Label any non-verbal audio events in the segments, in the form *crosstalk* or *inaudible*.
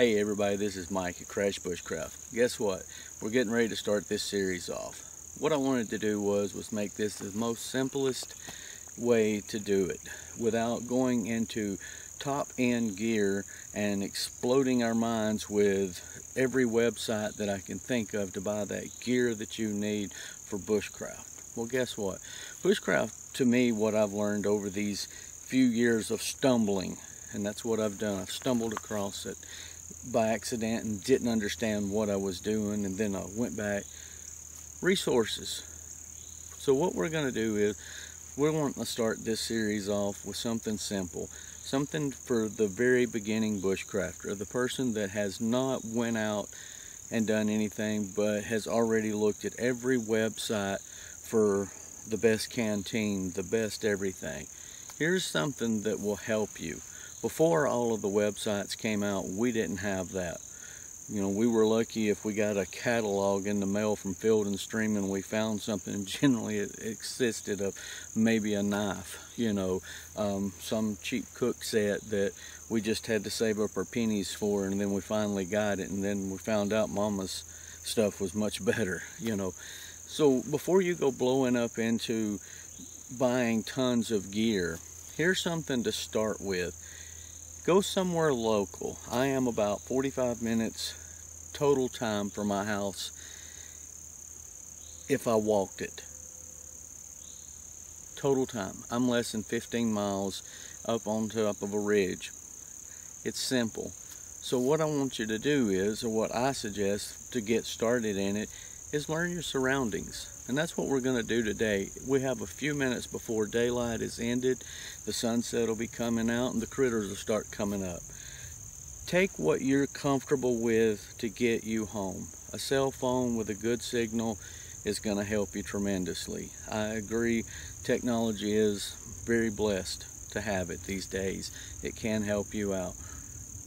Hey everybody, this is Mike at Crash Bushcraft. Guess what? We're getting ready to start this series off. What I wanted to do was was make this the most simplest way to do it without going into top end gear and exploding our minds with every website that I can think of to buy that gear that you need for bushcraft. Well, guess what? Bushcraft, to me, what I've learned over these few years of stumbling, and that's what I've done. I've stumbled across it by accident and didn't understand what I was doing and then I went back. Resources. So what we're going to do is we're wanting to start this series off with something simple. Something for the very beginning bushcrafter the person that has not went out and done anything but has already looked at every website for the best canteen the best everything. Here's something that will help you before all of the websites came out, we didn't have that. You know, we were lucky if we got a catalog in the mail from Field and Stream and we found something. *laughs* Generally, it existed of maybe a knife, you know, um, some cheap cook set that we just had to save up our pennies for, and then we finally got it, and then we found out Mama's stuff was much better, *laughs* you know. So before you go blowing up into buying tons of gear, here's something to start with go somewhere local. I am about 45 minutes total time from my house if I walked it. Total time. I'm less than 15 miles up on top of a ridge. It's simple. So what I want you to do is, or what I suggest to get started in it, is learn your surroundings. And that's what we're going to do today. We have a few minutes before daylight is ended. The sunset will be coming out and the critters will start coming up. Take what you're comfortable with to get you home. A cell phone with a good signal is going to help you tremendously. I agree technology is very blessed to have it these days. It can help you out.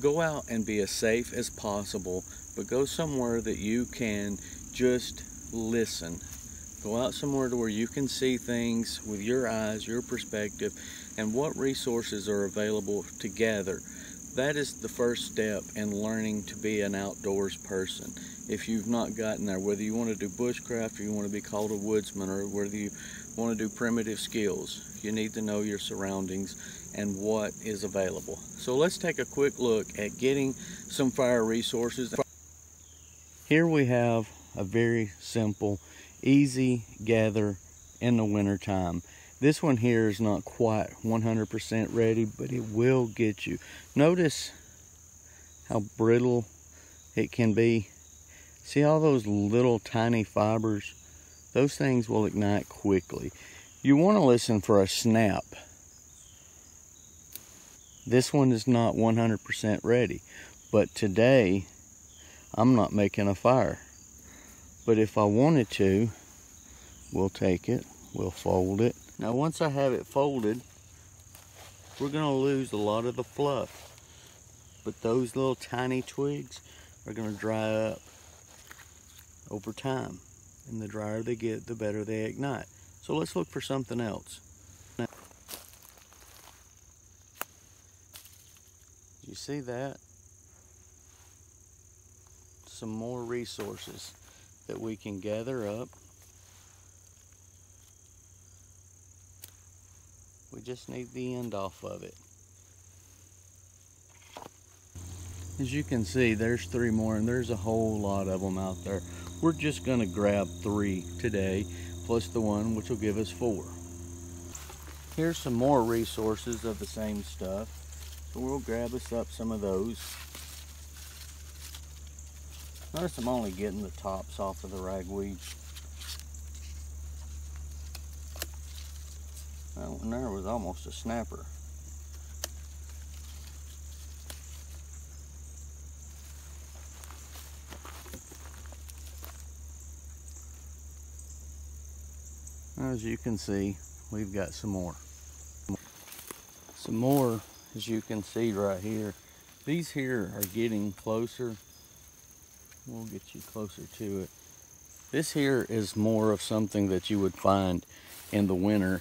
Go out and be as safe as possible, but go somewhere that you can just listen. Go out somewhere to where you can see things with your eyes, your perspective, and what resources are available to gather. That is the first step in learning to be an outdoors person. If you've not gotten there, whether you want to do bushcraft or you want to be called a woodsman or whether you want to do primitive skills, you need to know your surroundings and what is available. So let's take a quick look at getting some fire resources. Here we have a very simple, easy gather in the winter time. This one here is not quite 100% ready, but it will get you. Notice how brittle it can be. See all those little tiny fibers? Those things will ignite quickly. You want to listen for a snap. This one is not 100% ready, but today I'm not making a fire. But if I wanted to, we'll take it, we'll fold it. Now once I have it folded, we're gonna lose a lot of the fluff. But those little tiny twigs are gonna dry up over time. And the drier they get, the better they ignite. So let's look for something else. Now, you see that? Some more resources that we can gather up. We just need the end off of it. As you can see, there's three more, and there's a whole lot of them out there. We're just gonna grab three today, plus the one, which will give us four. Here's some more resources of the same stuff. So we'll grab us up some of those. Notice I'm only getting the tops off of the ragweed. That one there was almost a snapper. As you can see, we've got some more. Some more, as you can see right here. These here are getting closer We'll get you closer to it. This here is more of something that you would find in the winter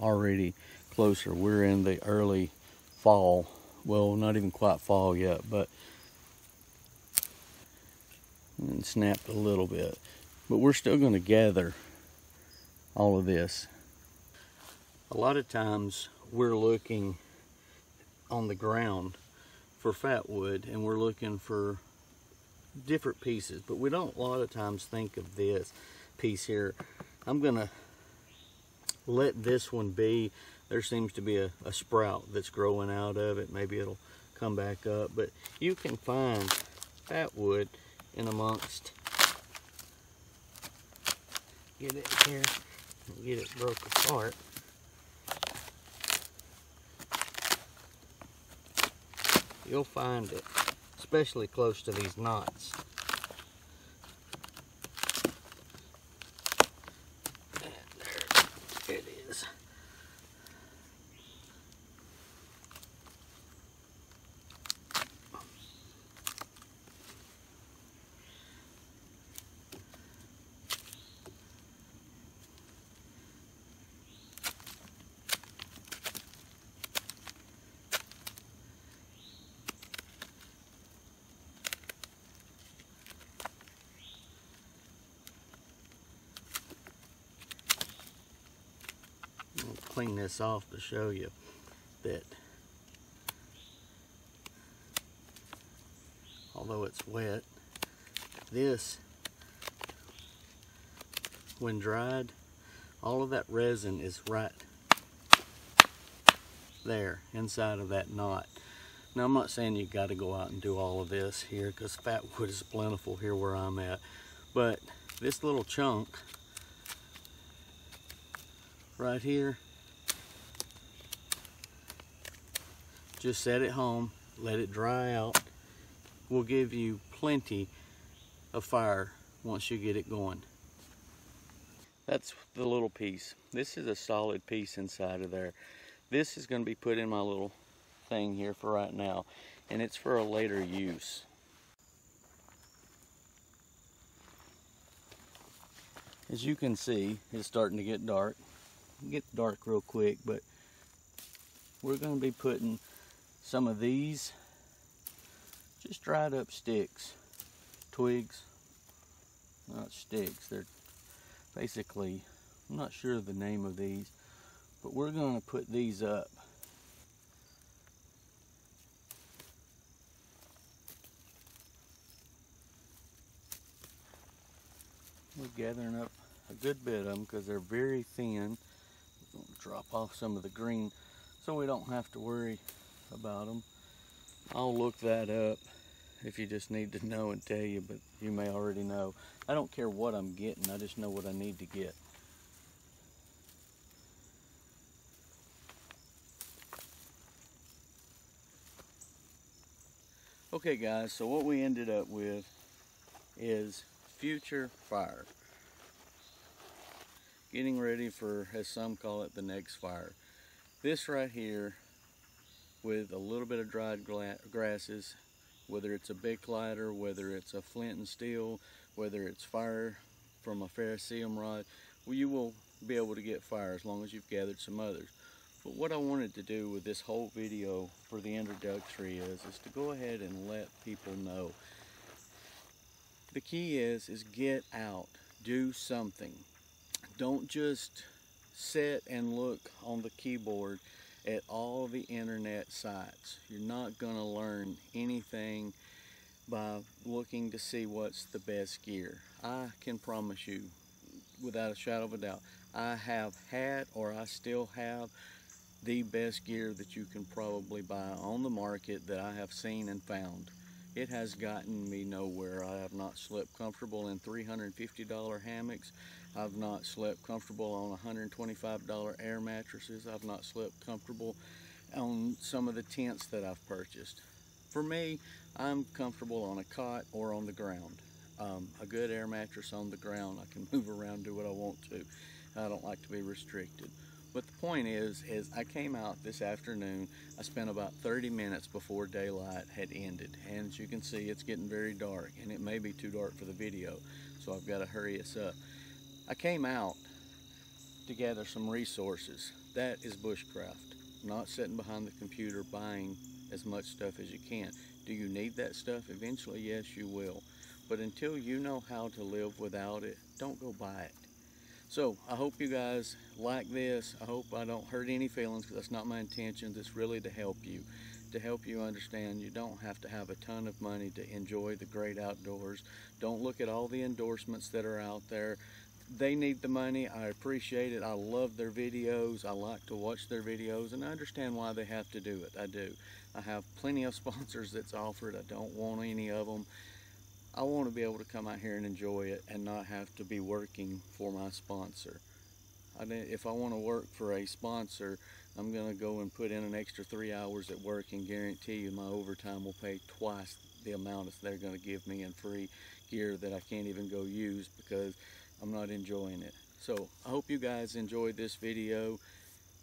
already closer. We're in the early fall. Well, not even quite fall yet, but and snapped a little bit. But we're still going to gather all of this. A lot of times we're looking on the ground for fat wood and we're looking for different pieces, but we don't a lot of times think of this piece here. I'm gonna let this one be. There seems to be a, a sprout that's growing out of it. Maybe it'll come back up, but you can find that wood in amongst get it here get it broke apart you'll find it especially close to these knots clean this off to show you that although it's wet, this, when dried, all of that resin is right there inside of that knot. Now I'm not saying you got to go out and do all of this here because fat wood is plentiful here where I'm at, but this little chunk right here Just set it home, let it dry out. Will give you plenty of fire once you get it going. That's the little piece. This is a solid piece inside of there. This is going to be put in my little thing here for right now, and it's for a later use. As you can see, it's starting to get dark. Get dark real quick, but we're going to be putting some of these just dried up sticks, twigs, not sticks. They're basically, I'm not sure the name of these, but we're going to put these up. We're gathering up a good bit of them because they're very thin. drop off some of the green so we don't have to worry about them. I'll look that up if you just need to know and tell you, but you may already know. I don't care what I'm getting, I just know what I need to get. Okay guys, so what we ended up with is future fire. Getting ready for, as some call it, the next fire. This right here with a little bit of dried grasses, whether it's a Bic lighter, whether it's a flint and steel, whether it's fire from a ferrocerium rod, well, you will be able to get fire as long as you've gathered some others. But what I wanted to do with this whole video for the introductory is, is to go ahead and let people know. The key is, is get out, do something. Don't just sit and look on the keyboard at all the internet sites. You're not going to learn anything by looking to see what's the best gear. I can promise you, without a shadow of a doubt, I have had or I still have the best gear that you can probably buy on the market that I have seen and found. It has gotten me nowhere. I have not slept comfortable in $350 hammocks. I've not slept comfortable on $125 air mattresses. I've not slept comfortable on some of the tents that I've purchased. For me, I'm comfortable on a cot or on the ground. Um, a good air mattress on the ground, I can *laughs* move around, do what I want to. I don't like to be restricted. But the point is, is I came out this afternoon. I spent about 30 minutes before daylight had ended. And as you can see, it's getting very dark and it may be too dark for the video. So I've got to hurry us up. I came out to gather some resources. That is bushcraft, not sitting behind the computer buying as much stuff as you can. Do you need that stuff? Eventually, yes, you will. but until you know how to live without it, don't go buy it. So I hope you guys like this. I hope I don't hurt any feelings because that's not my intention. It's really to help you, to help you understand you don't have to have a ton of money to enjoy the great outdoors. Don't look at all the endorsements that are out there. They need the money. I appreciate it. I love their videos. I like to watch their videos and I understand why they have to do it. I do. I have plenty of *laughs* sponsors that's offered. I don't want any of them. I want to be able to come out here and enjoy it and not have to be working for my sponsor. I if I want to work for a sponsor, I'm going to go and put in an extra three hours at work and guarantee you my overtime will pay twice the amount that they're going to give me in free gear that I can't even go use because I'm not enjoying it. So I hope you guys enjoyed this video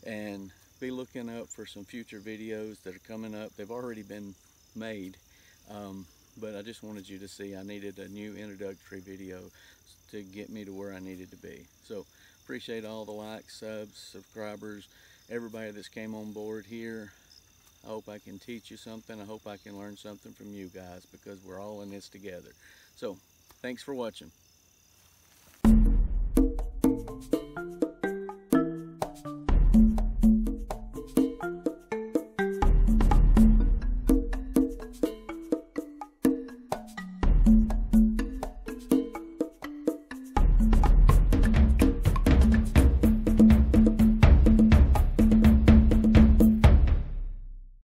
and be looking up for some future videos that are coming up. They've already been made. Um, but I just wanted you to see I needed a new introductory video to get me to where I needed to be. So appreciate all the likes, subs, subscribers, everybody that's came on board here. I hope I can teach you something. I hope I can learn something from you guys because we're all in this together. So thanks for watching.